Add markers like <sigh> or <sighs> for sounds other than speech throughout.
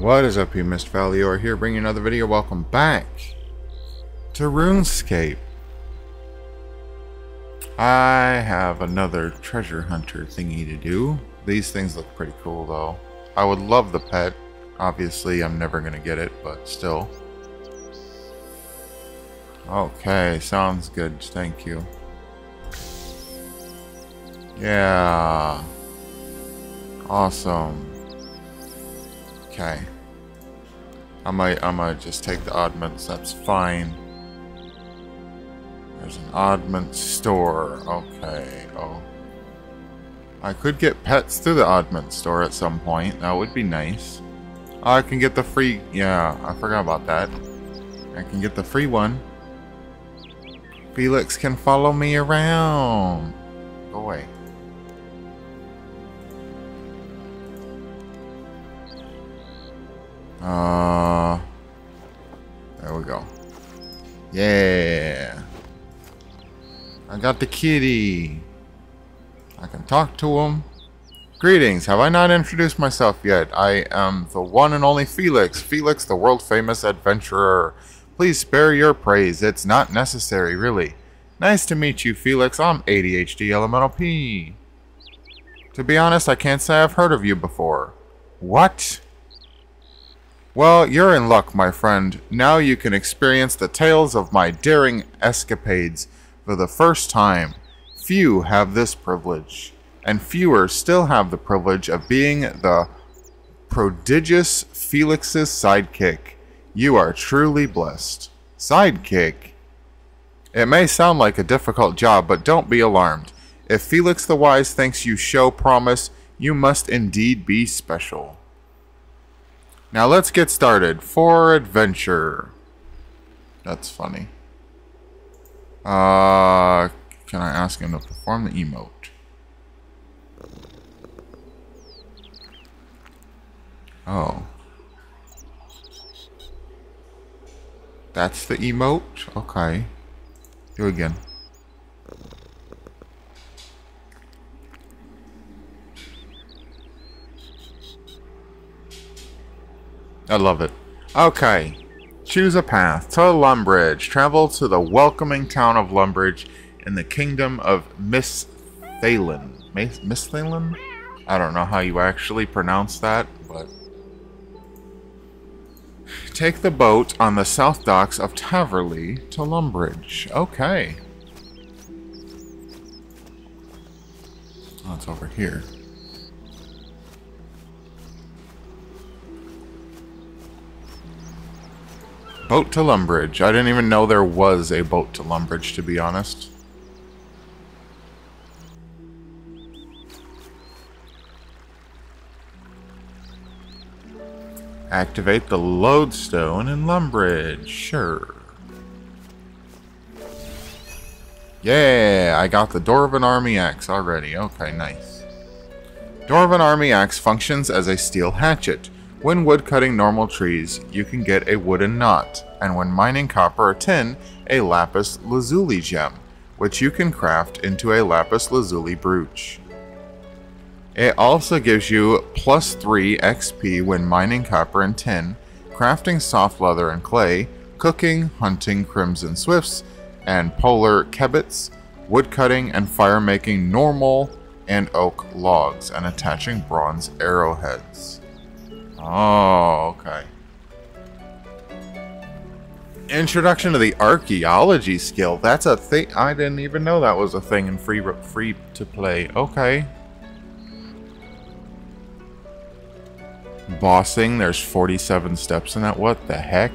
What is up, you Mist are here bringing another video. Welcome back to RuneScape. I have another treasure hunter thingy to do. These things look pretty cool, though. I would love the pet. Obviously, I'm never going to get it, but still. Okay, sounds good. Thank you. Yeah. Awesome. Okay. I might I might just take the oddments, that's fine. There's an oddment store. Okay, oh. I could get pets through the oddment store at some point. That would be nice. Oh, I can get the free yeah, I forgot about that. I can get the free one. Felix can follow me around. Oh, Go away. Uh, there we go. Yeah. I got the kitty. I can talk to him. Greetings, have I not introduced myself yet? I am the one and only Felix. Felix, the world famous adventurer. Please spare your praise. It's not necessary, really. Nice to meet you, Felix. I'm ADHD LMNOP. To be honest, I can't say I've heard of you before. What? Well, you're in luck, my friend. Now you can experience the tales of my daring escapades for the first time. Few have this privilege, and fewer still have the privilege of being the prodigious Felix's sidekick. You are truly blessed. Sidekick? It may sound like a difficult job, but don't be alarmed. If Felix the Wise thinks you show promise, you must indeed be special. Now let's get started. For adventure. That's funny. Uh, can I ask him to perform the emote? Oh. That's the emote? Okay. Do again. I love it. Okay. Choose a path to Lumbridge. Travel to the welcoming town of Lumbridge in the kingdom of Miss Thalen. Misthalin? I don't know how you actually pronounce that, but... Take the boat on the south docks of Taverley to Lumbridge. Okay. Oh, it's over here. Boat to Lumbridge. I didn't even know there was a boat to Lumbridge, to be honest. Activate the lodestone in Lumbridge. Sure. Yeah, I got the Dwarven Army Axe already. Okay, nice. Dwarven Army Axe functions as a steel hatchet. When woodcutting normal trees, you can get a wooden knot, and when mining copper or tin, a lapis lazuli gem, which you can craft into a lapis lazuli brooch. It also gives you plus 3 XP when mining copper and tin, crafting soft leather and clay, cooking, hunting crimson swifts, and polar kebbits, woodcutting and fire making normal and oak logs, and attaching bronze arrowheads. Oh, okay. Introduction to the archaeology skill. That's a thing. I didn't even know that was a thing in free free to play. Okay. Bossing. There's 47 steps in that. What the heck?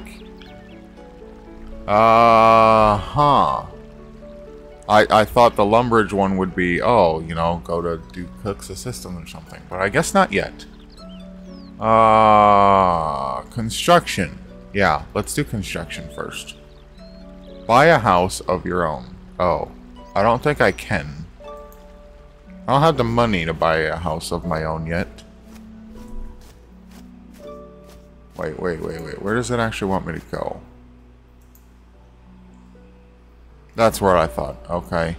Uh huh. I I thought the Lumbridge one would be oh you know go to do Cook's assistant or something, but I guess not yet. Uh, construction. Yeah, let's do construction first. Buy a house of your own. Oh, I don't think I can. I don't have the money to buy a house of my own yet. Wait, wait, wait, wait. Where does it actually want me to go? That's where I thought. Okay.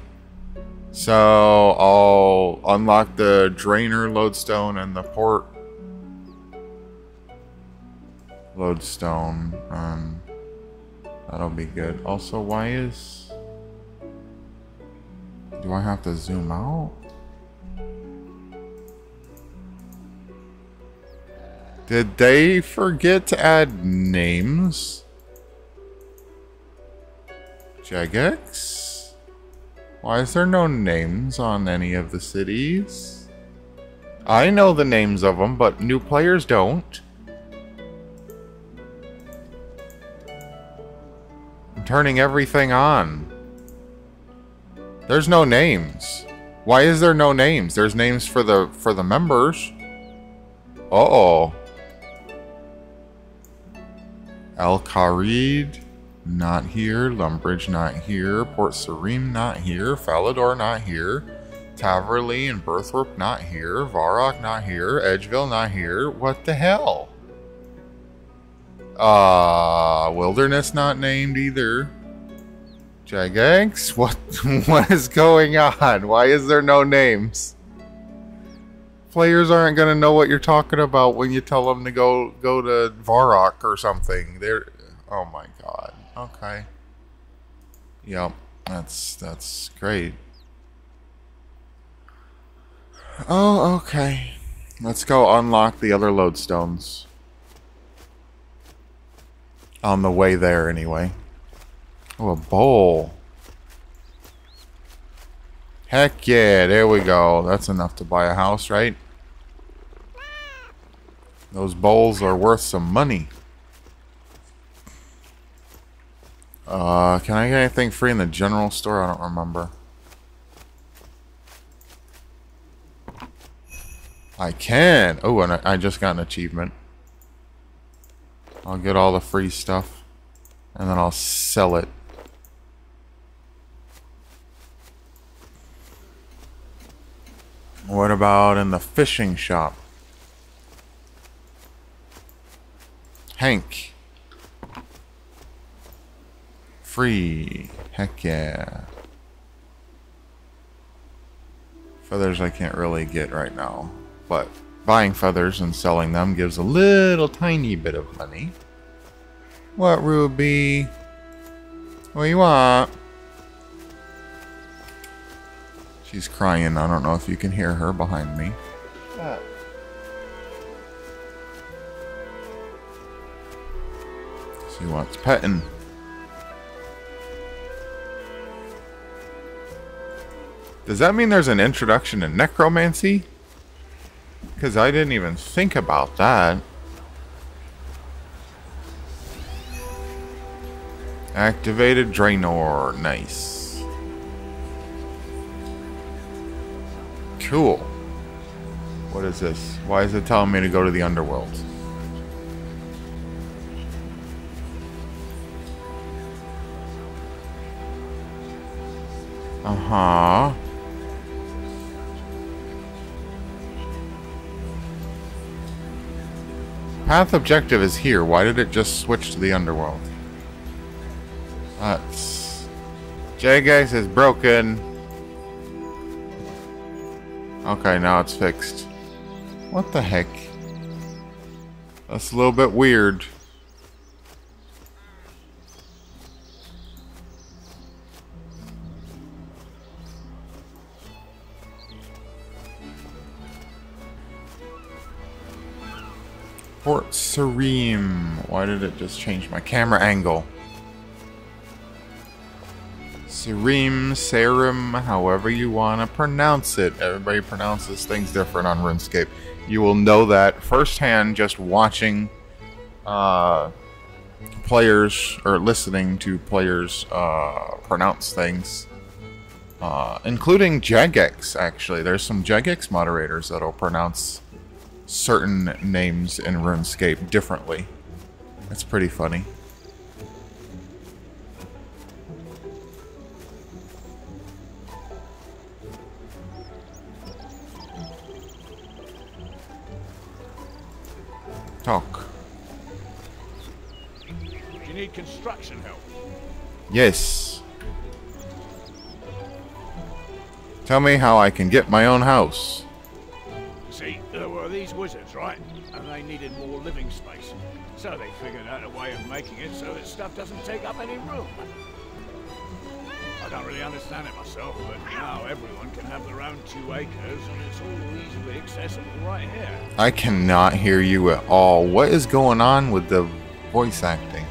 So, I'll unlock the Draynor lodestone and the port lodestone. Um, that'll be good. Also, why is... Do I have to zoom out? Did they forget to add names? Jagex? Why is there no names on any of the cities? I know the names of them, but new players don't. Turning everything on. There's no names. Why is there no names? There's names for the for the members. Uh-oh. Al Kharid, not here. Lumbridge, not here. Port Sarim, not here. Falador, not here. Taverley and Burthorpe, not here. Varrock, not here. Edgeville, not here. What the hell? Uh, Wilderness, not named either. Jagex? What, <laughs> what is going on? Why is there no names? players aren't going to know what you're talking about when you tell them to go go to Varrock or something. They're oh my god. Okay. Yep, that's that's great. Oh, okay. Let's go unlock the other lodestones. On the way there, anyway. Oh, a bowl. Heck yeah, there we go. That's enough to buy a house, right? Those bowls are worth some money. Uh, can I get anything free in the general store? I don't remember. I can. Oh, and I just got an achievement. I'll get all the free stuff. And then I'll sell it. What about in the fishing shop? Hank. Free. Heck yeah. Feathers I can't really get right now. But buying feathers and selling them gives a little tiny bit of money. What, Ruby? What you want? She's crying. I don't know if you can hear her behind me. She wants petting. Does that mean there's an introduction to necromancy? Because I didn't even think about that. Activated Draynor. Nice. Cool. What is this? Why is it telling me to go to the underworld? Uh-huh. Path objective is here. Why did it just switch to the underworld? That's... Jagex is broken. Okay, now it's fixed. What the heck? That's a little bit weird. Port Why did it just change my camera angle? Sarim, Sarim, however you want to pronounce it. Everybody pronounces things different on RuneScape. You will know that firsthand just watching uh, players or listening to players uh, pronounce things. Uh, including Jagex, actually. There's some Jagex moderators that'll pronounce certain names in RuneScape differently. That's pretty funny. Talk. You need construction help? Yes. Tell me how I can get my own house. Wizards, right? And they needed more living space. So they figured out a way of making it so that stuff doesn't take up any room. I don't really understand it myself, but now everyone can have their own two acres and it's all easily accessible right here. I cannot hear you at all. What is going on with the voice acting?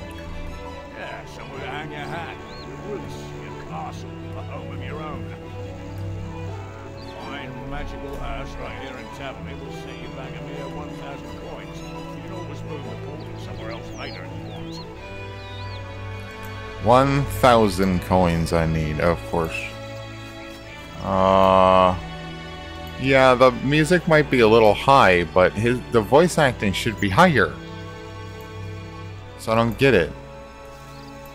1,000 coins I need, of course. Uh... Yeah, the music might be a little high, but his the voice acting should be higher. So I don't get it.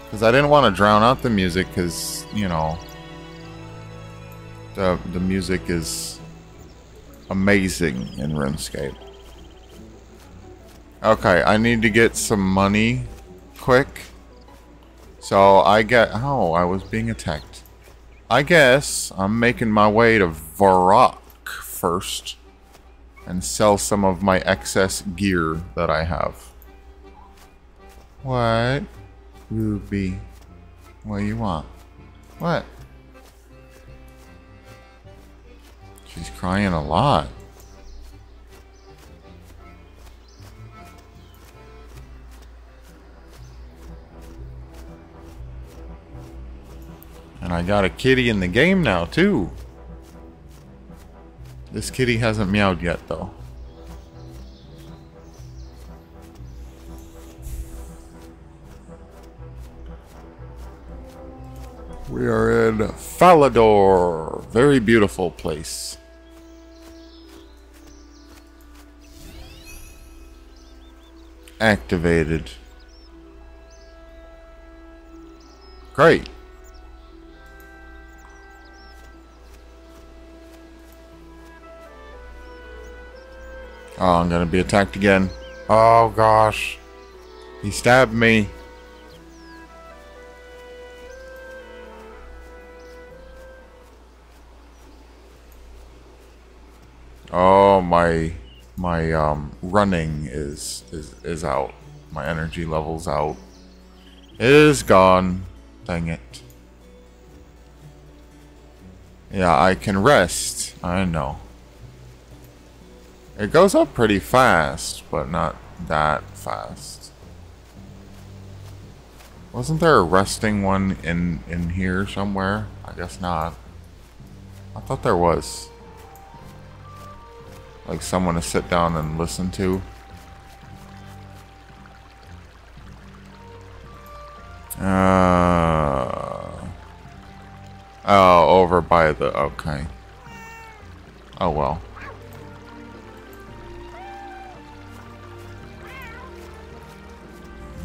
Because I didn't want to drown out the music, because, you know... The, the music is amazing in RuneScape. Okay, I need to get some money quick. So I get... Oh, I was being attacked. I guess I'm making my way to Varrock first. And sell some of my excess gear that I have. What? Ruby. What do you want? What? She's crying a lot. And I got a kitty in the game now, too. This kitty hasn't meowed yet, though. We are in Falador. Very beautiful place. Activated. Great. Oh, I'm gonna be attacked again. Oh gosh. He stabbed me. Oh my my um running is is is out. My energy level's out. It is gone. Dang it. Yeah, I can rest. I know. It goes up pretty fast, but not that fast. Wasn't there a resting one in, in here somewhere? I guess not. I thought there was. Like someone to sit down and listen to. Uh, oh, over by the... Okay. Oh, well.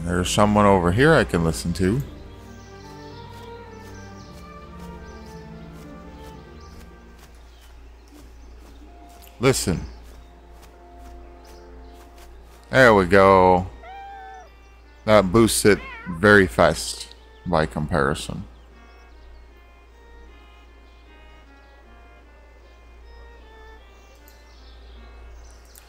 There's someone over here I can listen to. Listen. There we go. That boosts it very fast by comparison.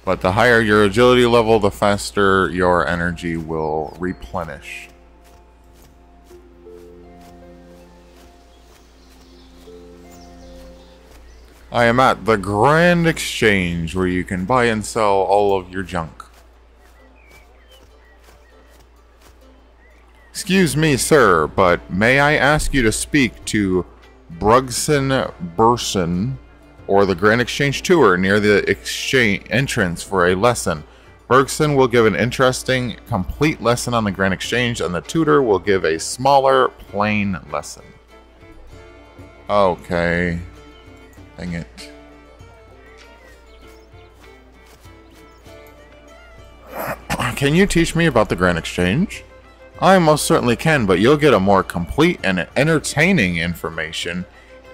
But the higher your agility level, the faster your energy will replenish. I am at the Grand Exchange where you can buy and sell all of your junk. Excuse me, sir, but may I ask you to speak to Brugsen Bursen or the Grand Exchange Tour near the exchange entrance for a lesson. Brugsen will give an interesting, complete lesson on the Grand Exchange, and the tutor will give a smaller, plain lesson. Okay. Dang it. <coughs> Can you teach me about the Grand Exchange? I most certainly can, but you'll get a more complete and entertaining information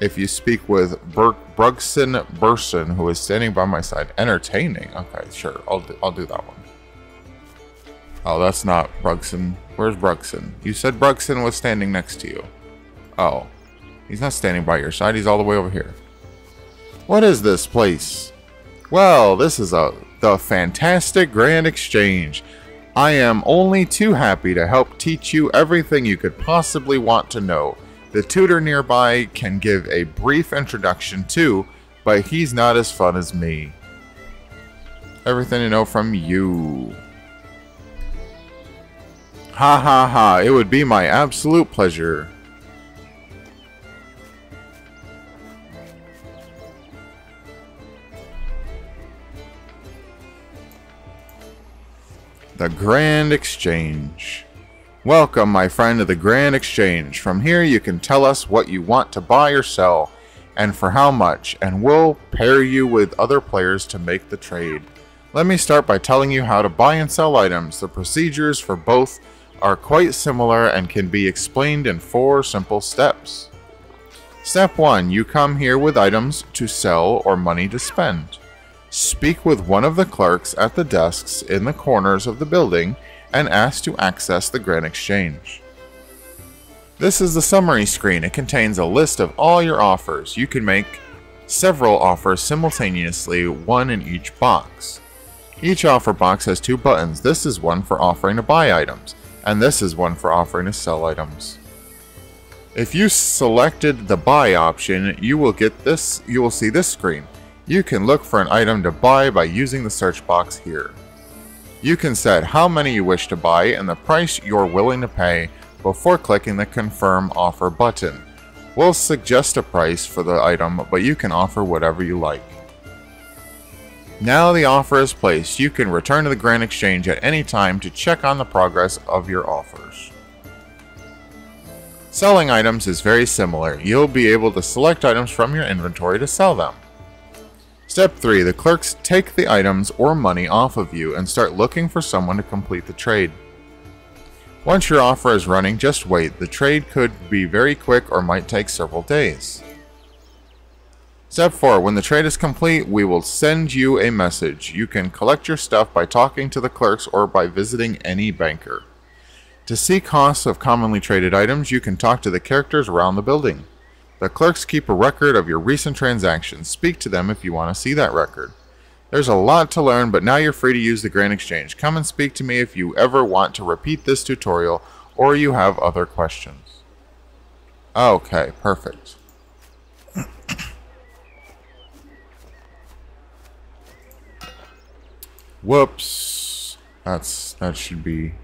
if you speak with Ber Brugsen Bursen, who is standing by my side, entertaining. Okay, sure, I'll do, I'll do that one. Oh, that's not Brugsen. Where's Brugsen? You said Brugsen was standing next to you. Oh, he's not standing by your side. He's all the way over here. What is this place? Well, this is a the fantastic grand exchange. I am only too happy to help teach you everything you could possibly want to know. The tutor nearby can give a brief introduction too, but he's not as fun as me. Everything to know from you. Ha ha ha, it would be my absolute pleasure. The Grand Exchange. Welcome, my friend, to the Grand Exchange. From here, you can tell us what you want to buy or sell, and for how much, and we'll pair you with other players to make the trade. Let me start by telling you how to buy and sell items. The procedures for both are quite similar and can be explained in four simple steps. Step 1. You come here with items to sell or money to spend. Speak with one of the clerks at the desks in the corners of the building and ask to access the Grand Exchange. This is the summary screen. It contains a list of all your offers. You can make several offers simultaneously, one in each box. Each offer box has two buttons. This is one for offering to buy items, and this is one for offering to sell items. If you selected the buy option, you will get this you will see this screen. You can look for an item to buy by using the search box here. You can set how many you wish to buy and the price you're willing to pay before clicking the confirm offer button. We'll suggest a price for the item, but you can offer whatever you like. Now the offer is placed, you can return to the Grand Exchange at any time to check on the progress of your offers. Selling items is very similar. You'll be able to select items from your inventory to sell them. Step 3. The clerks take the items or money off of you and start looking for someone to complete the trade. Once your offer is running, just wait. The trade could be very quick or might take several days. Step 4. When the trade is complete, we will send you a message. You can collect your stuff by talking to the clerks or by visiting any banker. To see costs of commonly traded items, you can talk to the characters around the building. The clerks keep a record of your recent transactions. Speak to them if you want to see that record. There's a lot to learn, but now you're free to use the Grand Exchange. Come and speak to me if you ever want to repeat this tutorial or you have other questions. Okay, perfect. <coughs> Whoops. That's that should be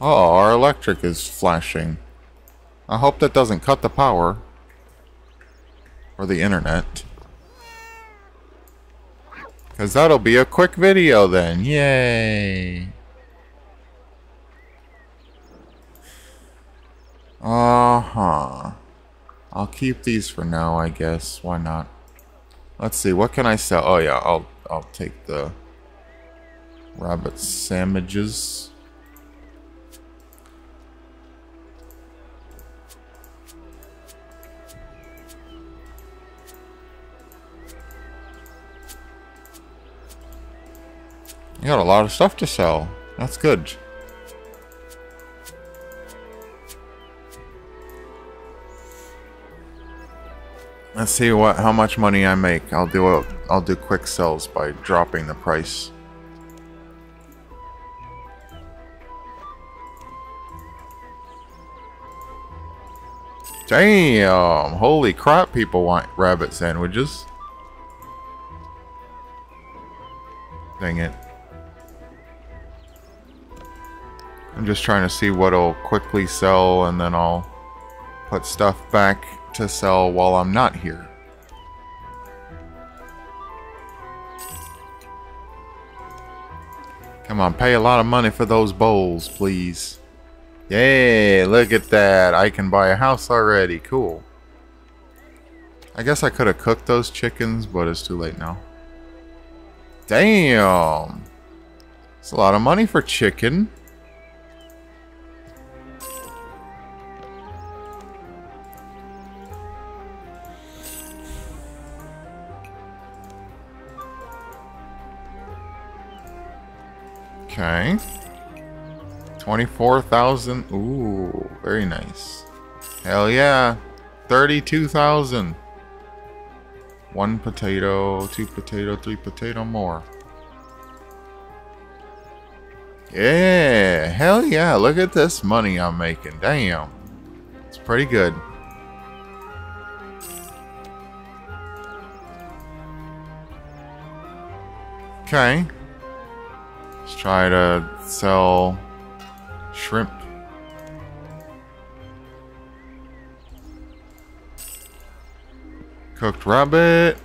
Oh, our electric is flashing. I hope that doesn't cut the power. Or the internet. Because that'll be a quick video then. Yay! Uh-huh. I'll keep these for now, I guess. Why not? Let's see, what can I sell? Oh yeah, I'll I'll take the rabbit sandwiches. You got a lot of stuff to sell. That's good. Let's see what how much money I make. I'll do a, I'll do quick sells by dropping the price. Damn! Holy crap, people want rabbit sandwiches. Dang it. I'm just trying to see what'll quickly sell and then I'll put stuff back to sell while I'm not here. Come on, pay a lot of money for those bowls, please. Yay, look at that. I can buy a house already. Cool. I guess I could have cooked those chickens, but it's too late now. Damn. It's a lot of money for chicken. Okay. 24,000. Ooh, very nice. Hell yeah. 32,000. One potato, two potato, three potato more. Yeah, hell yeah, look at this money I'm making. Damn. It's pretty good. Okay. Let's try to sell shrimp. Cooked rabbit.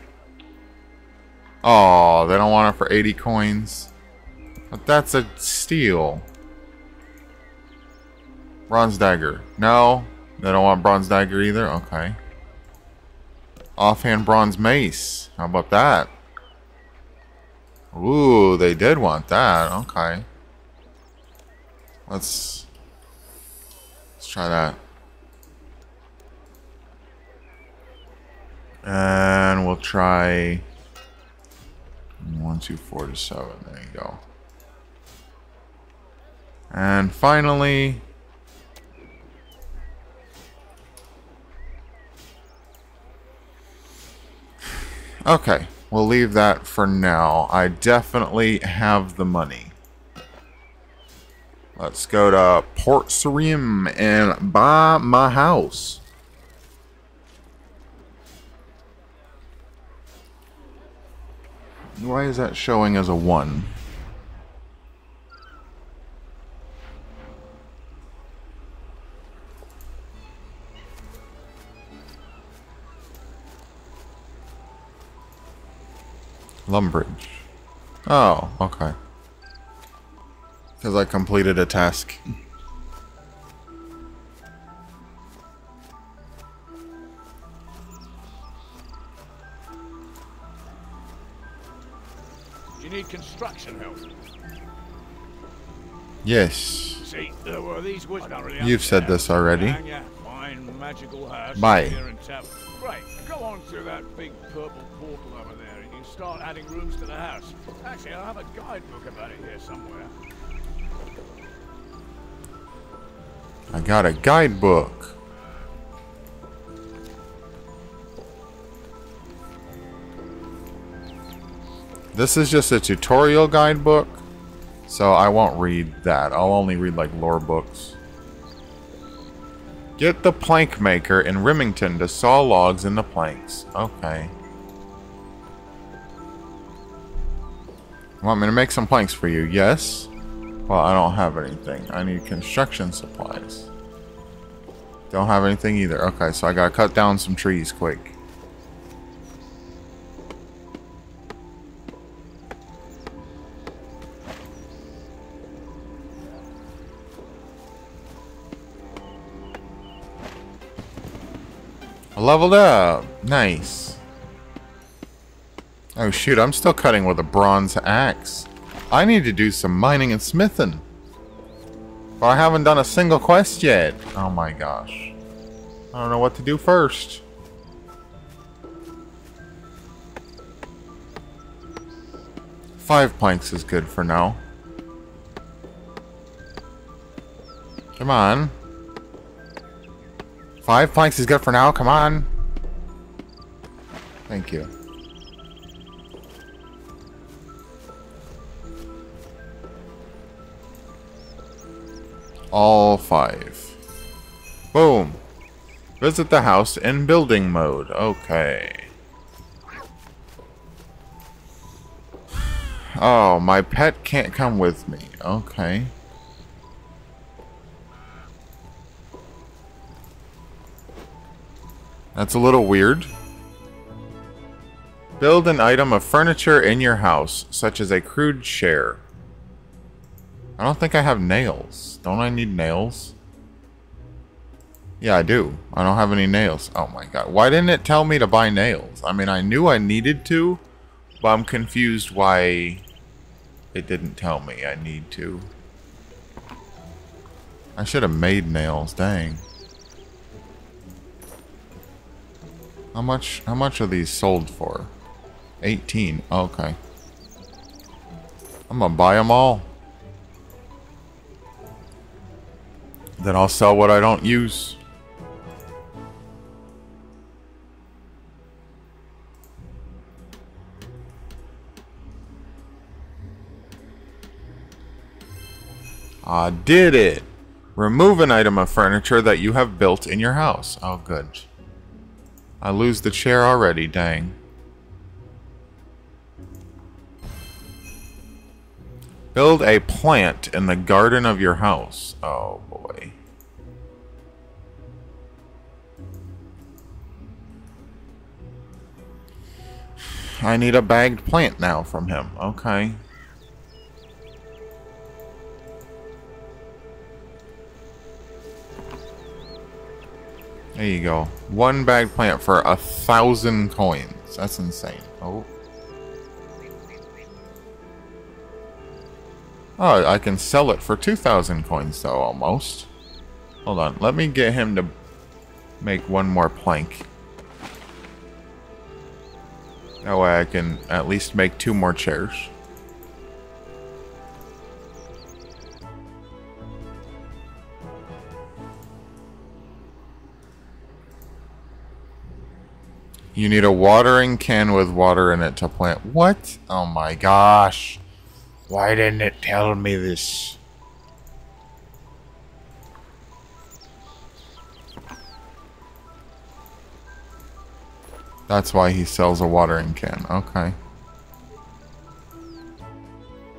Oh, they don't want it for 80 coins. But that's a steal. Bronze dagger. No, they don't want bronze dagger either. Okay. Offhand bronze mace. How about that? Ooh, they did want that. Okay. Let's let's try that. And we'll try one, two, four to seven. There you go. And finally, <sighs> okay, we'll leave that for now. I definitely have the money. Let's go to Port Sarim and buy my house. Why is that showing as a 1? Lumbridge. Oh, okay. Because I completed a task. You need construction help? Yes. See, there were these woods. I don't really You've said this already. Yeah, yeah. Fine magical house. Bye. here in town. Great. Go on through that big purple start adding rooms to the house. Actually, I have a guidebook about it here somewhere. I got a guidebook. This is just a tutorial guidebook, so I won't read that. I'll only read like lore books. Get the plank maker in Rimmington to saw logs in the planks. Okay. Want me to make some planks for you? Yes. Well, I don't have anything. I need construction supplies. Don't have anything either. Okay, so I gotta cut down some trees quick. I leveled up. Nice. Oh shoot, I'm still cutting with a bronze axe. I need to do some mining and smithing. But I haven't done a single quest yet. Oh my gosh. I don't know what to do first. Five planks is good for now. Come on. Five planks is good for now, come on. Thank you. All five. Boom. Visit the house in building mode. Okay. Oh, my pet can't come with me. Okay. That's a little weird. Build an item of furniture in your house, such as a crude chair. I don't think I have nails. Don't I need nails? Yeah, I do. I don't have any nails. Oh my god. Why didn't it tell me to buy nails? I mean, I knew I needed to, but I'm confused why it didn't tell me I need to. I should have made nails, dang. How much how much are these sold for? 18. Okay. I'm gonna buy them all. Then I'll sell what I don't use. I did it! Remove an item of furniture that you have built in your house. Oh, good. I lose the chair already, dang. Build a plant in the garden of your house. Oh, I need a bagged plant now from him. Okay. There you go. One bagged plant for a thousand coins. That's insane. Oh. Oh, I can sell it for 2,000 coins, though, almost. Hold on. Let me get him to make one more plank. That way I can at least make two more chairs. You need a watering can with water in it to plant. What? Oh my gosh. Why didn't it tell me this? That's why he sells a watering can. Okay.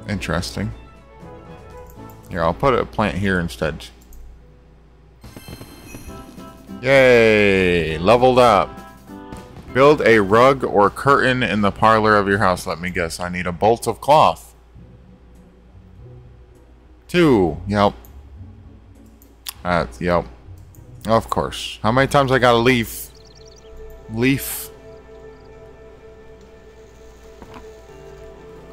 Interesting. Here, I'll put a plant here instead. Yay! Leveled up. Build a rug or curtain in the parlor of your house. Let me guess. I need a bolt of cloth. Two. Yep. Yep. Of course. How many times I gotta leave? Leaf.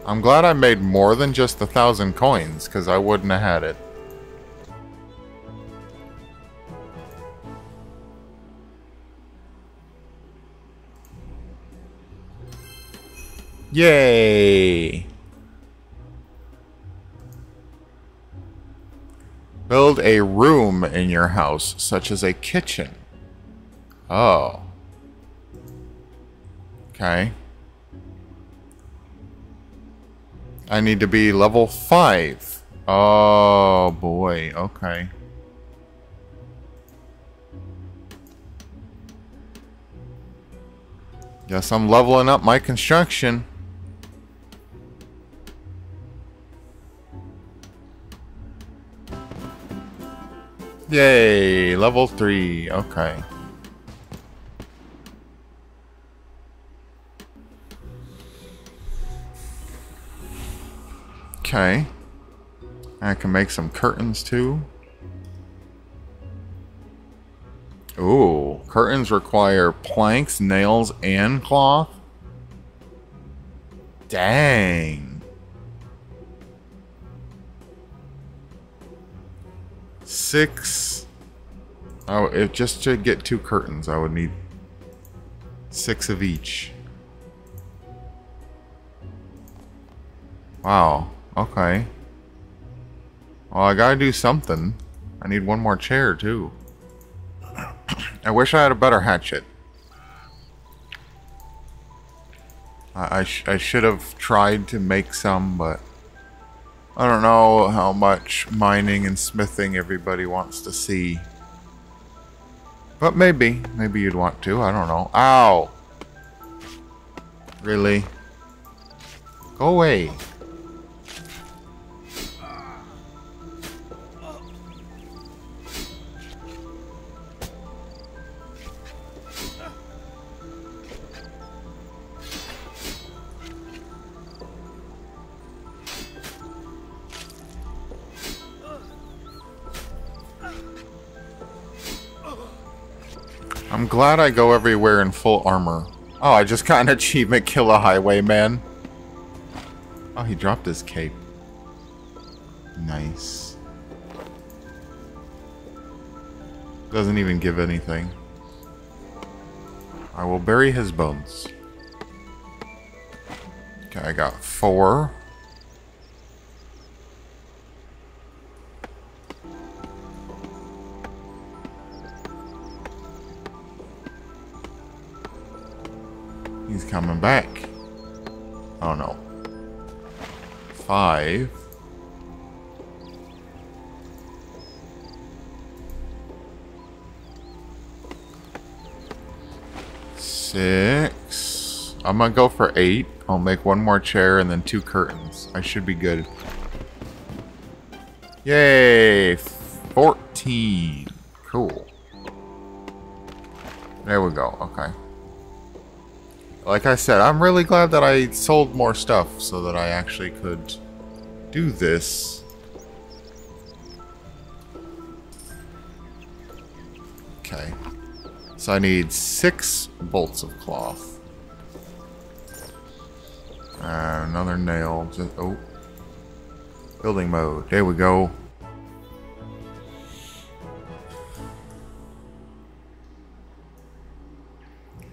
I'm glad I made more than just a thousand coins, because I wouldn't have had it. Yay! Build a room in your house, such as a kitchen. Oh. Okay. I need to be level 5. Oh, boy. Okay. Guess I'm leveling up my construction. Yay, level 3. Okay. Okay. I can make some curtains too. Ooh, curtains require planks, nails, and cloth? Dang. Six. Oh, if just to get two curtains, I would need six of each. Wow. Okay. Well, I gotta do something. I need one more chair, too. I wish I had a better hatchet. I, I, sh I should have tried to make some, but... I don't know how much mining and smithing everybody wants to see. But maybe. Maybe you'd want to. I don't know. Ow! Really? Go away. Glad I go everywhere in full armor. Oh, I just got an <laughs> achievement, kill a highwayman. Oh, he dropped his cape. Nice. Doesn't even give anything. I will bury his bones. Okay, I got four. coming back. Oh no. Five. Six. I'm gonna go for eight. I'll make one more chair and then two curtains. I should be good. Yay! 14. Cool. There we go. Okay. Like I said, I'm really glad that I sold more stuff so that I actually could do this. Okay. So I need six bolts of cloth. Uh, another nail. Just, oh. Building mode. There we go.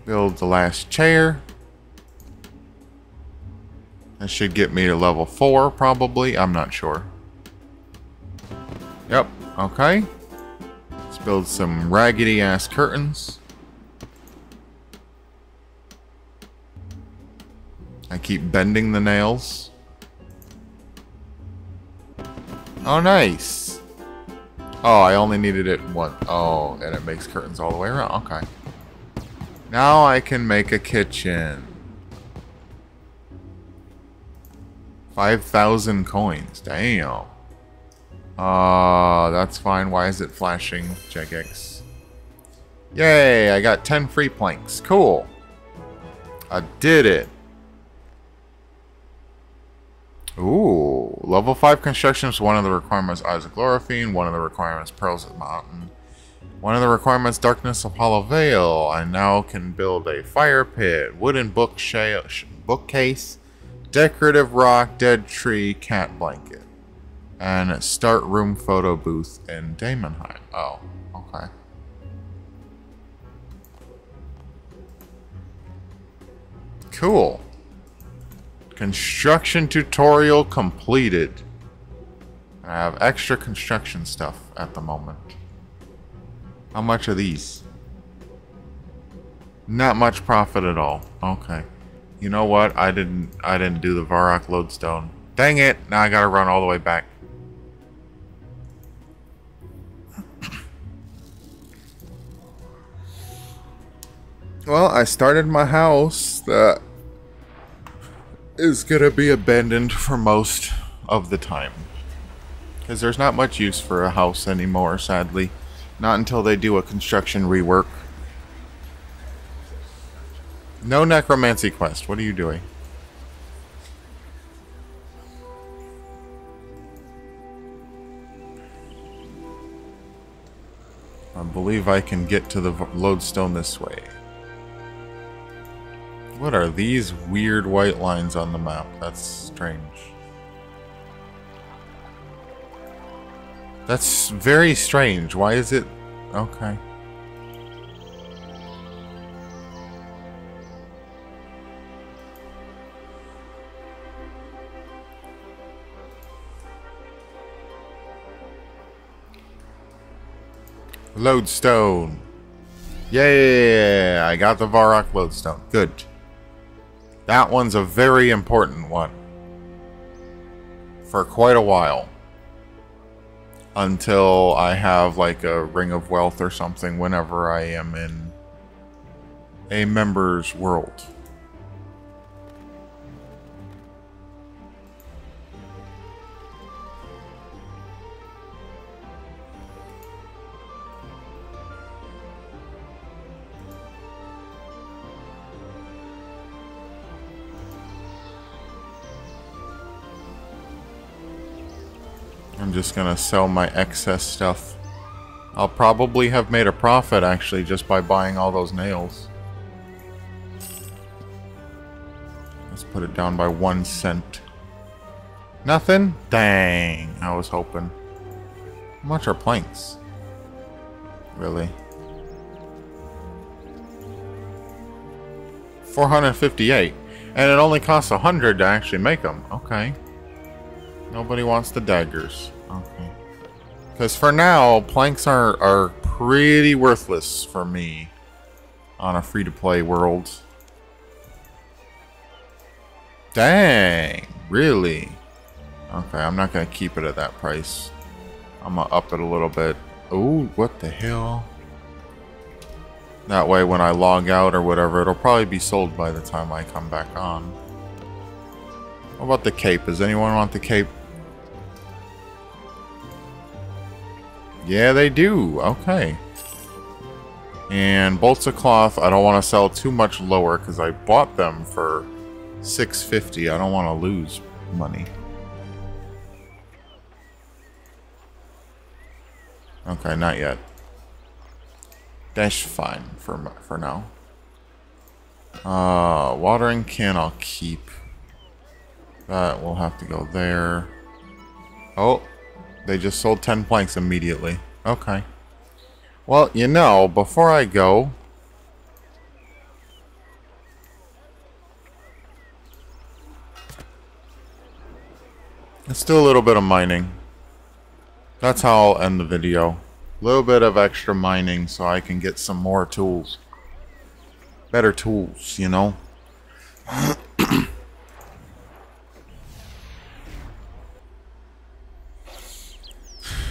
Build the last chair. That should get me to level 4, probably. I'm not sure. Yep. Okay. Let's build some raggedy-ass curtains. I keep bending the nails. Oh, nice. Oh, I only needed it one. Oh, and it makes curtains all the way around. Okay. Now I can make a kitchen. 5,000 coins. Damn. Uh, that's fine. Why is it flashing? Jagex. Yay, I got 10 free planks. Cool. I did it. Ooh, level 5 construction is one of the requirements of Glorfin, one of the requirements Pearls of the Mountain, one of the requirements Darkness of Hallowvale. I now can build a fire pit, wooden bookcase, decorative rock, dead tree, cat blanket, and start room photo booth in Daemonheim. Oh, okay. Cool. Construction tutorial completed. I have extra construction stuff at the moment. How much are these? Not much profit at all. Okay. You know what? I didn't I didn't do the Varrock lodestone. Dang it! Now I gotta run all the way back. <coughs> well, I started my house that is gonna be abandoned for most of the time. Because there's not much use for a house anymore, sadly. Not until they do a construction rework. No necromancy quest. What are you doing? I believe I can get to the lodestone this way. What are these weird white lines on the map? That's strange. That's very strange. Why is it... Okay. Lodestone. Yeah, I got the Varrock Lodestone. Good. That one's a very important one. For quite a while. Until I have like a Ring of Wealth or something whenever I am in a member's world. Just gonna sell my excess stuff. I'll probably have made a profit actually just by buying all those nails. Let's put it down by one cent. Nothing? Dang, I was hoping. How much are planks? Really? 458. And it only costs 100 to actually make them. Okay. Nobody wants the daggers. Okay. Because for now, planks are, are pretty worthless for me on a free-to-play world. Dang, really? Okay, I'm not going to keep it at that price. I'm going to up it a little bit. Oh, what the hell? That way when I log out or whatever, it'll probably be sold by the time I come back on. What about the cape? Does anyone want the cape? Yeah, they do. Okay. And bolts of cloth, I don't want to sell too much lower because I bought them for 650. I don't want to lose money. Okay, not yet. Dash fine for for now. Uh, watering can I'll keep. That will have to go there. Oh, they just sold 10 planks immediately. Okay. Well, you know, before I go... Let's do a little bit of mining. That's how I'll end the video. A little bit of extra mining so I can get some more tools. Better tools, you know? <clears throat>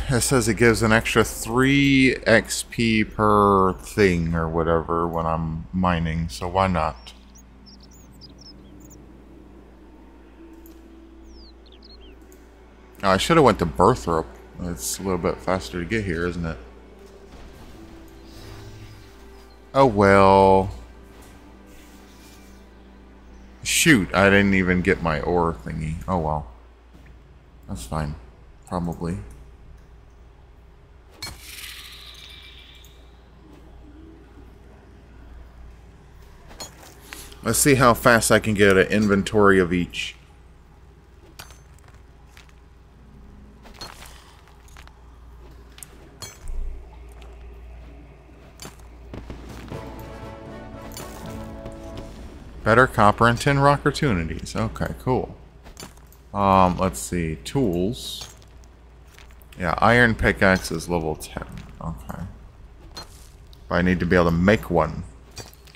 it says it gives an extra 3 XP per thing or whatever when I'm mining, so why not? Oh, I should have went to Burthorpe. It's a little bit faster to get here, isn't it? Oh well. Shoot, I didn't even get my ore thingy. Oh well. That's fine. Probably. Let's see how fast I can get an inventory of each. Better copper and tin rock opportunities. Okay, cool. Um, let's see. Tools. Yeah, iron pickaxe is level 10. Okay. But I need to be able to make one.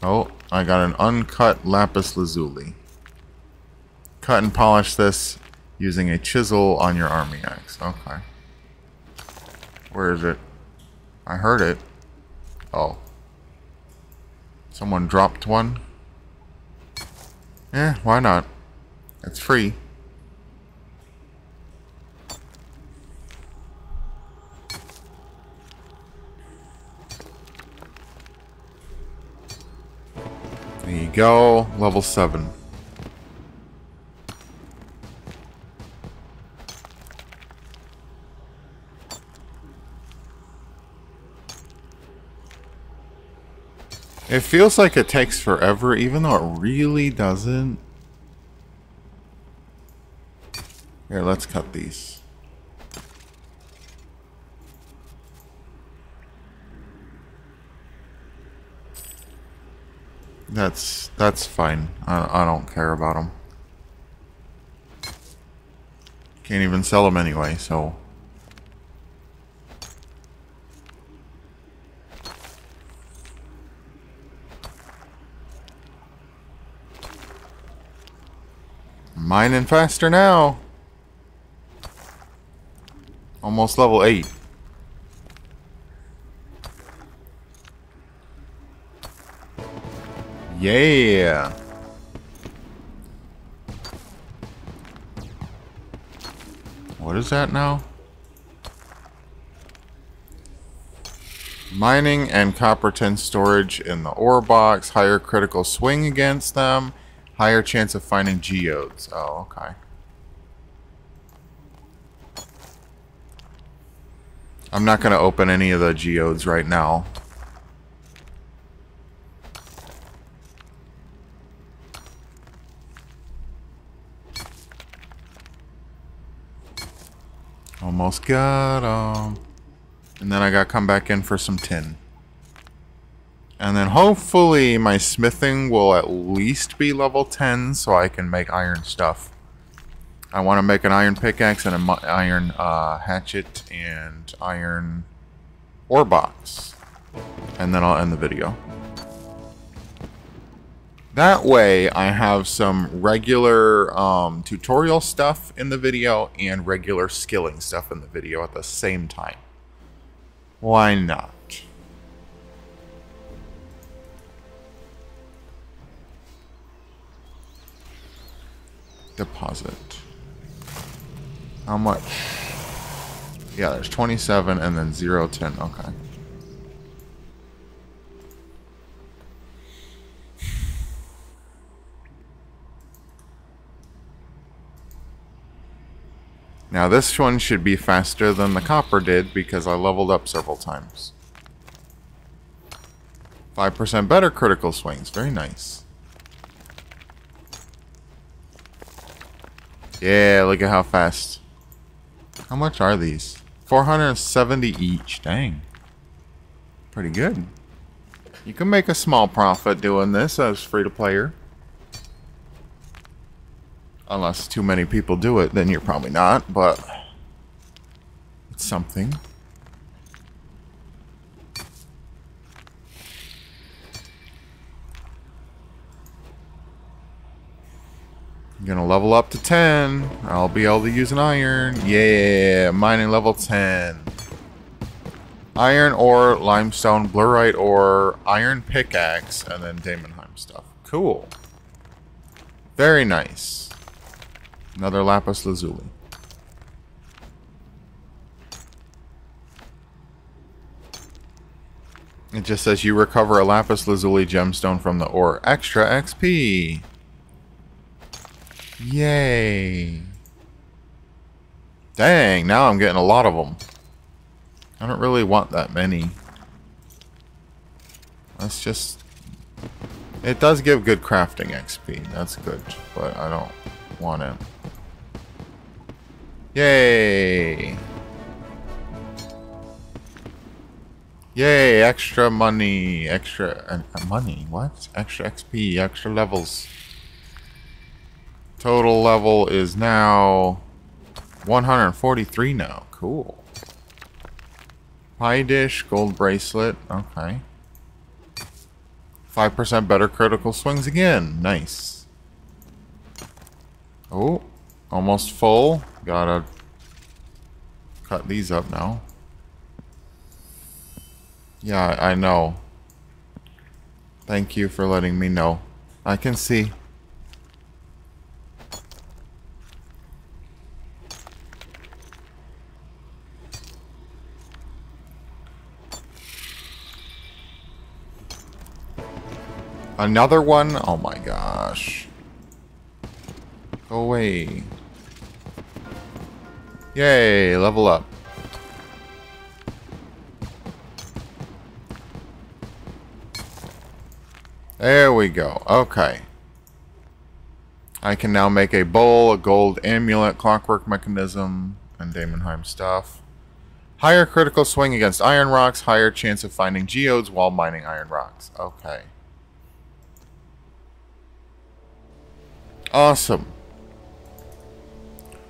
Oh, I got an uncut lapis lazuli. Cut and polish this using a chisel on your army axe. Okay. Where is it? I heard it. Oh. Someone dropped one? Eh, why not? It's free. There you go, level 7. It feels like it takes forever, even though it really doesn't. Here, let's cut these. That's that's fine. I, I don't care about them. Can't even sell them anyway, so... Mining faster now. Almost level 8. Yeah. What is that now? Mining and copper tin storage in the ore box. Higher critical swing against them. Higher chance of finding geodes. Oh, okay. I'm not going to open any of the geodes right now. Almost got them. And then I got to come back in for some tin. And then hopefully my smithing will at least be level 10 so I can make iron stuff. I want to make an iron pickaxe and an iron uh, hatchet and iron ore box. And then I'll end the video. That way I have some regular um, tutorial stuff in the video and regular skilling stuff in the video at the same time. Why not? Deposit. How much? Yeah, there's 27 and then 0, 10. Okay. Now this one should be faster than the copper did because I leveled up several times. 5% better critical swings. Very nice. Yeah, look at how fast. How much are these? 470 each. Dang. Pretty good. You can make a small profit doing this as a free-to-player. Unless too many people do it, then you're probably not, but... It's something. I'm gonna level up to 10. I'll be able to use an iron. Yeah, mining level 10. Iron ore, limestone, blurite ore, iron pickaxe, and then Daemonheim stuff. Cool. Very nice. Another lapis lazuli. It just says you recover a lapis lazuli gemstone from the ore. Extra XP. Yay. Dang, now I'm getting a lot of them. I don't really want that many. Let's just... It does give good crafting XP. That's good. But I don't want it. Yay! Yay, extra money. Extra... Uh, money? What? Extra XP, extra levels. Total level is now 143 now. Cool. Pie dish, gold bracelet. Okay. 5% better critical swings again. Nice. Oh, almost full. Gotta cut these up now. Yeah, I know. Thank you for letting me know. I can see. Another one? Oh my gosh. Go away. Yay, level up. There we go. Okay. I can now make a bowl, a gold amulet, clockwork mechanism, and Daemonheim stuff. Higher critical swing against iron rocks, higher chance of finding geodes while mining iron rocks. Okay. Awesome.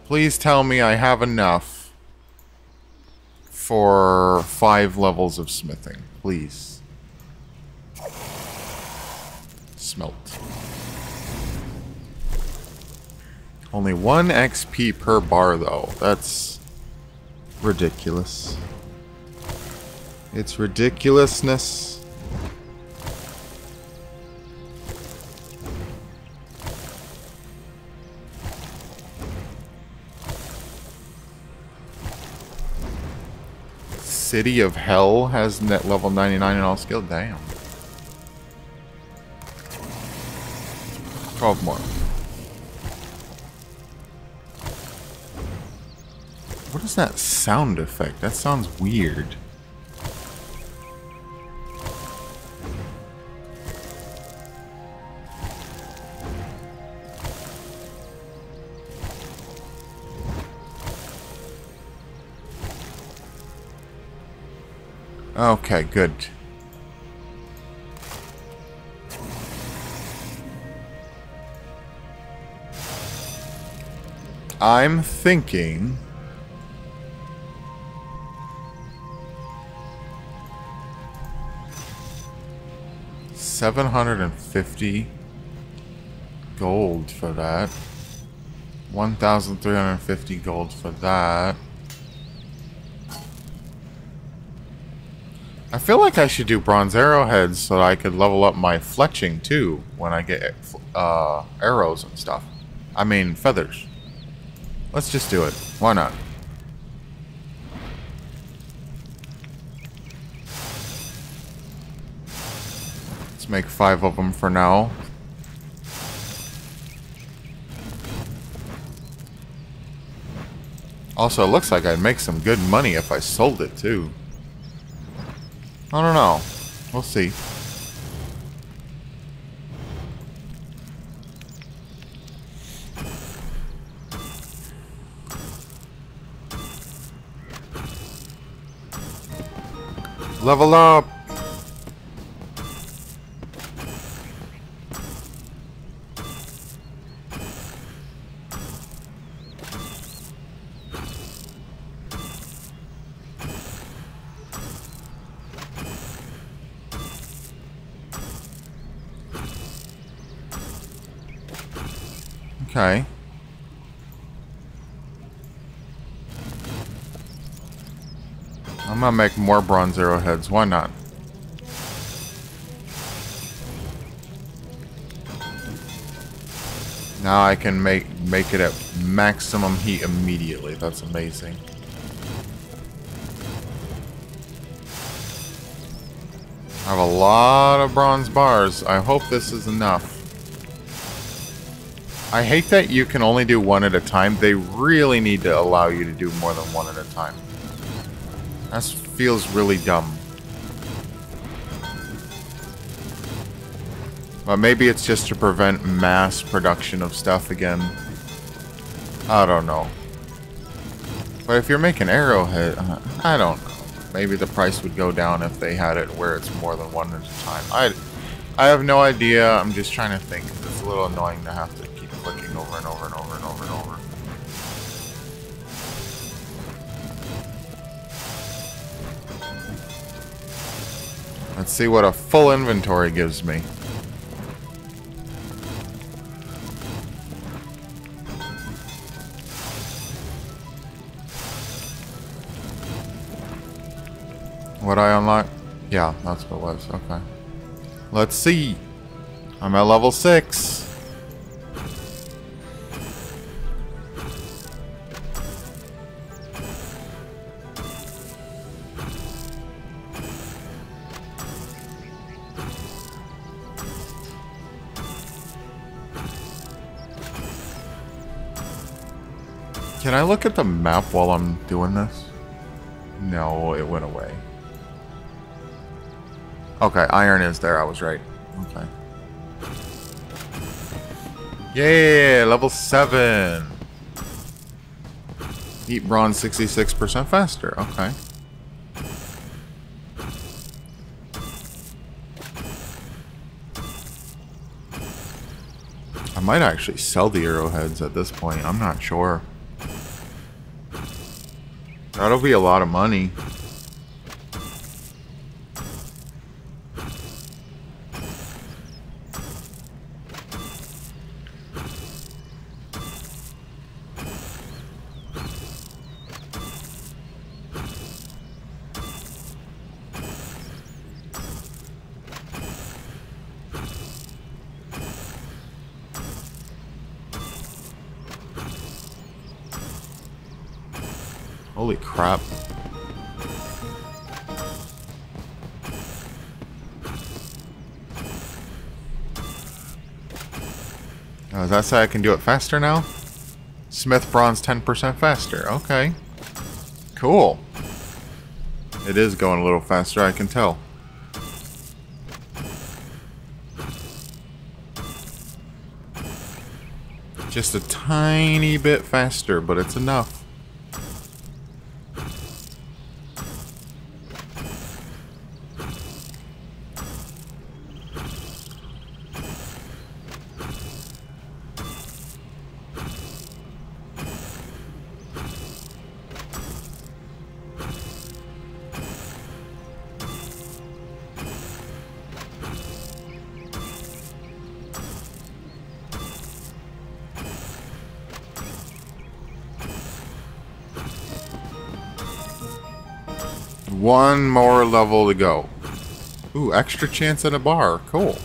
Please tell me I have enough for five levels of smithing. Please. Smelt. Only one XP per bar, though. That's ridiculous. It's ridiculousness. City of Hell has net level 99 in all skill. Damn. 12 more. What is that sound effect? That sounds weird. Okay, good. I'm thinking... Seven hundred and fifty gold for that. One thousand three hundred and fifty gold for that. Feel like I should do bronze arrowheads so I could level up my fletching too when I get uh, arrows and stuff. I mean, feathers. Let's just do it. Why not? Let's make five of them for now. Also, it looks like I'd make some good money if I sold it, too. I don't know. We'll see. Level up! Okay. I'm gonna make more bronze arrowheads. Why not? Now I can make make it at maximum heat immediately. That's amazing. I have a lot of bronze bars. I hope this is enough. I hate that you can only do one at a time. They really need to allow you to do more than one at a time. That feels really dumb. But maybe it's just to prevent mass production of stuff again. I don't know. But if you're making arrowhead, uh, I don't know. Maybe the price would go down if they had it where it's more than one at a time. I, I have no idea. I'm just trying to think. It's a little annoying to have to clicking over and over and over and over and over. Let's see what a full inventory gives me. What I unlock? Yeah, that's what it was. Okay. Let's see. I'm at level 6. Can I look at the map while I'm doing this? No, it went away. Okay, iron is there. I was right. Okay. Yeah, level 7. Eat bronze 66% faster. Okay. I might actually sell the arrowheads at this point. I'm not sure. That'll be a lot of money. I can do it faster now? Smith bronze 10% faster. Okay. Cool. It is going a little faster, I can tell. Just a tiny bit faster, but it's enough. one more level to go. Ooh, extra chance at a bar. Cool.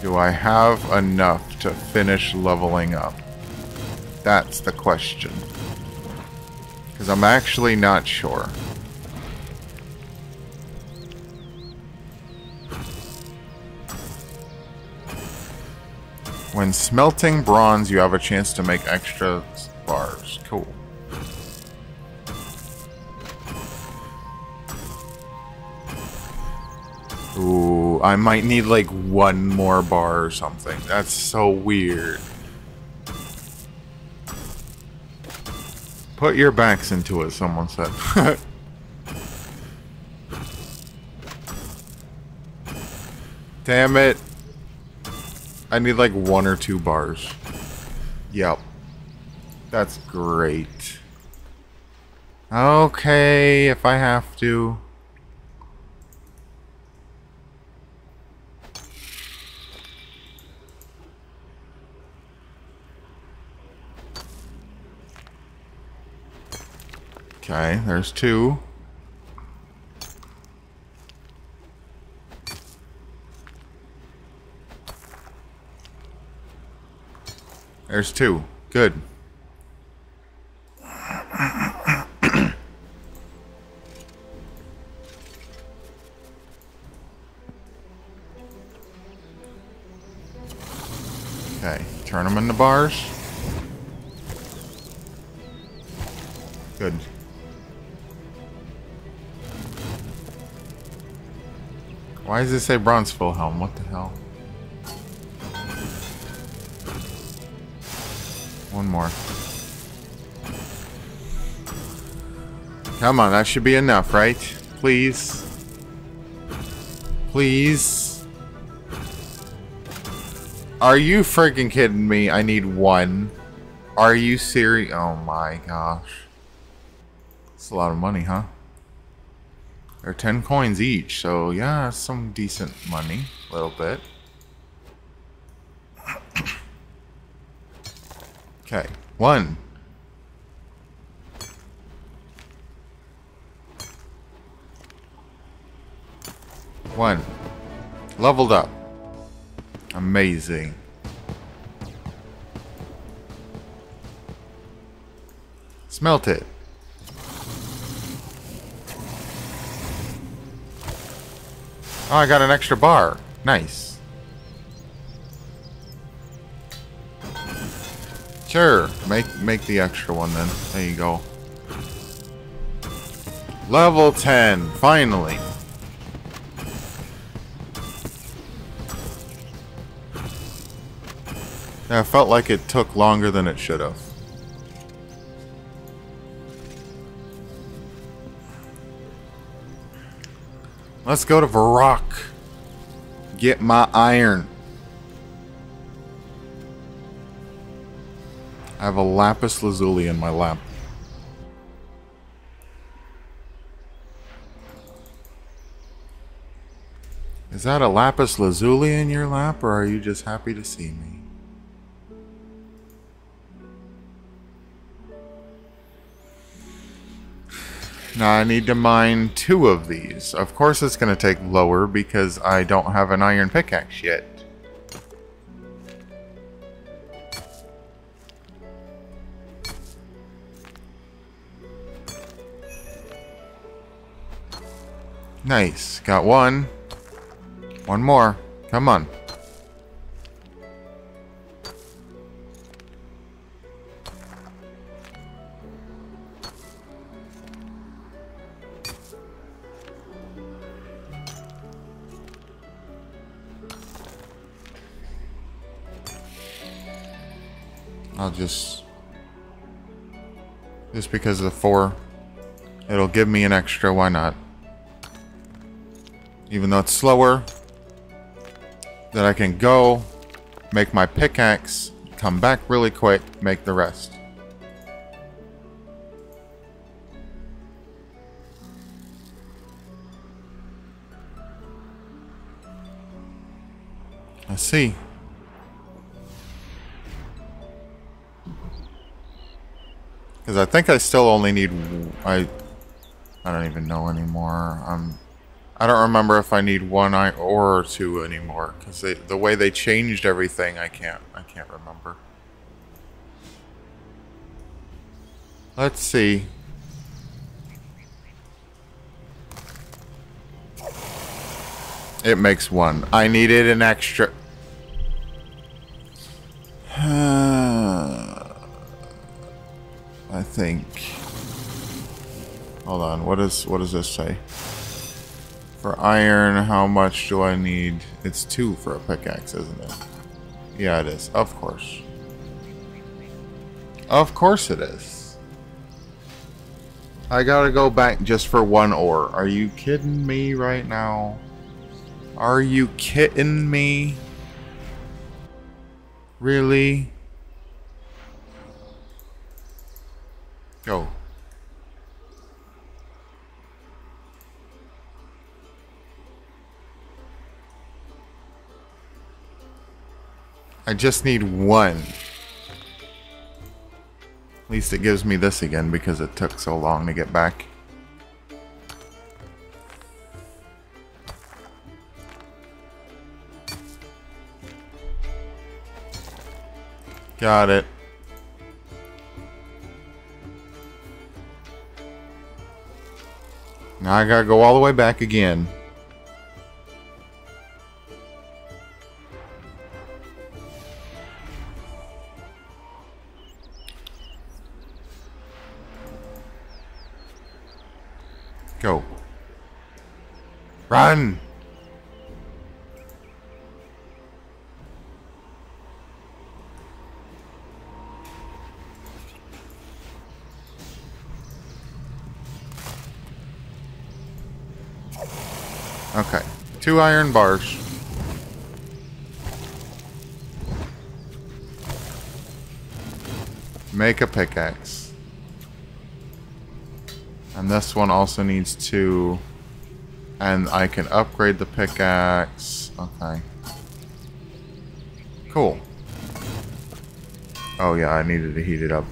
Do I have enough to finish leveling up? That's the question. Because I'm actually not sure. When smelting bronze, you have a chance to make extra bars. Cool. Ooh, I might need like one more bar or something. That's so weird. Put your backs into it, someone said. <laughs> Damn it. I need like one or two bars. Yep. That's great. Okay, if I have to. Okay, there's two. There's two. Good. okay, turn them into bars. Why does it say bronze full helm? What the hell? One more. Come on, that should be enough, right? Please. Please. Are you freaking kidding me? I need one. Are you serious? Oh my gosh. It's a lot of money, huh? They're 10 coins each, so yeah, some decent money. A little bit. okay, one. One. Leveled up. Amazing. Smelt it. Oh, I got an extra bar. Nice. Sure, make make the extra one then. There you go. Level 10, finally. Yeah, I felt like it took longer than it should have. Let's go to Varrock. Get my iron. I have a lapis lazuli in my lap. Is that a lapis lazuli in your lap, or are you just happy to see me? Now I need to mine two of these. Of course it's going to take lower because I don't have an iron pickaxe yet. Nice. Got one. One more. Come on. Just... Just because of the four, it'll give me an extra, why not? Even though it's slower, that I can go, make my pickaxe, come back really quick, make the rest. Let's see. Because I think I still only need... I I don't even know anymore. I'm... I don't remember if I need one or two anymore because the way they changed everything, I can't. I can't remember. Let's see. It makes one. I needed an extra. Think. Hold on. What is what does this say? For iron, how much do I need? It's two for a pickaxe, isn't it? Yeah, it is. Of course. Of course it is. I gotta go back just for one ore. Are you kidding me right now? Are you kidding me? Really? Go. I just need one. At least it gives me this again because it took so long to get back. Got it. Now I gotta go all the way back again. Go. Run! Okay. Two iron bars. Make a pickaxe. And this one also needs two. And I can upgrade the pickaxe. Okay. Cool. Oh yeah, I needed to heat it up.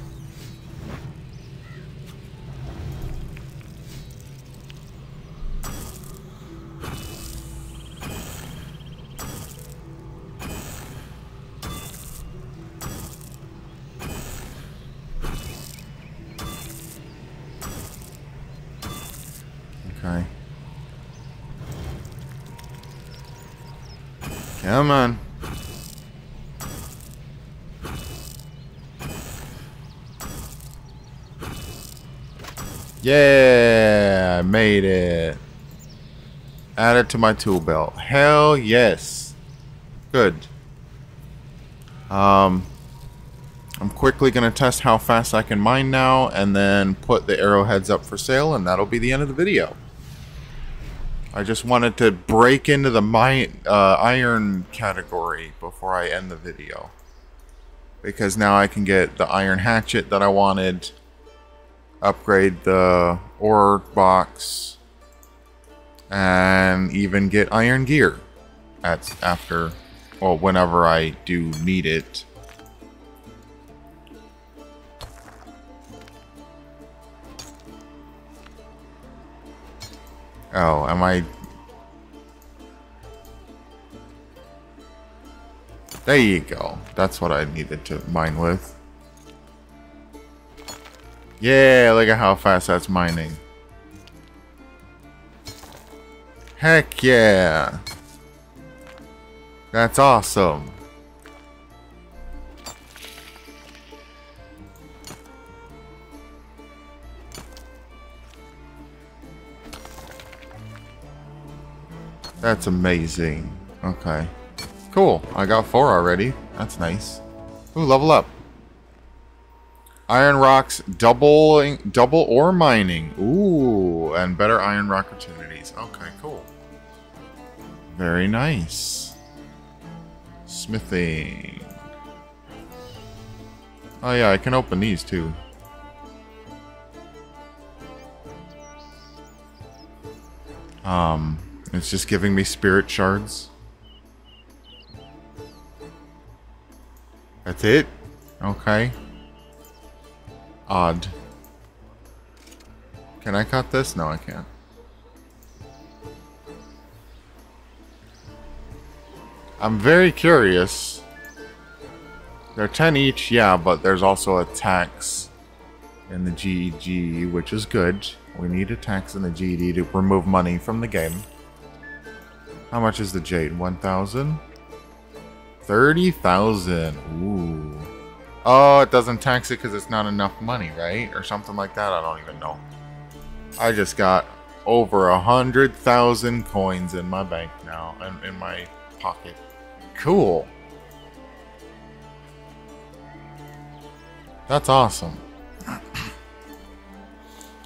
Made it. Add it to my tool belt. Hell yes. Good. Um, I'm quickly going to test how fast I can mine now and then put the arrowheads up for sale and that'll be the end of the video. I just wanted to break into the mine, uh, iron category before I end the video. Because now I can get the iron hatchet that I wanted, upgrade the ore box, and even get iron gear at after, well, whenever I do need it. Oh, am I... There you go. That's what I needed to mine with. Yeah, look at how fast that's mining. Heck yeah. That's awesome. That's amazing. Okay. Cool. I got four already. That's nice. Ooh, level up. Iron rocks double double ore mining. Ooh, and better iron rock opportunities. Okay, cool. Very nice. Smithing. Oh yeah, I can open these too. Um, it's just giving me spirit shards. That's it? Okay odd. Can I cut this? No, I can't. I'm very curious. They're 10 each, yeah, but there's also a tax in the GE, which is good. We need a tax in the GE to remove money from the game. How much is the jade? 1,000? 30,000. Ooh. Oh, it doesn't tax it because it's not enough money, right? Or something like that. I don't even know. I just got over a hundred thousand coins in my bank now and in my pocket. Cool. That's awesome.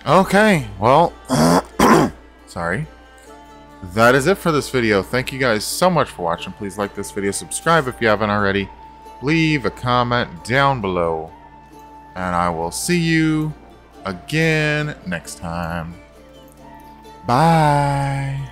okay, well, <coughs> sorry. That is it for this video. Thank you guys so much for watching. Please like this video, subscribe if you haven't already. Leave a comment down below. And I will see you again next time. Bye.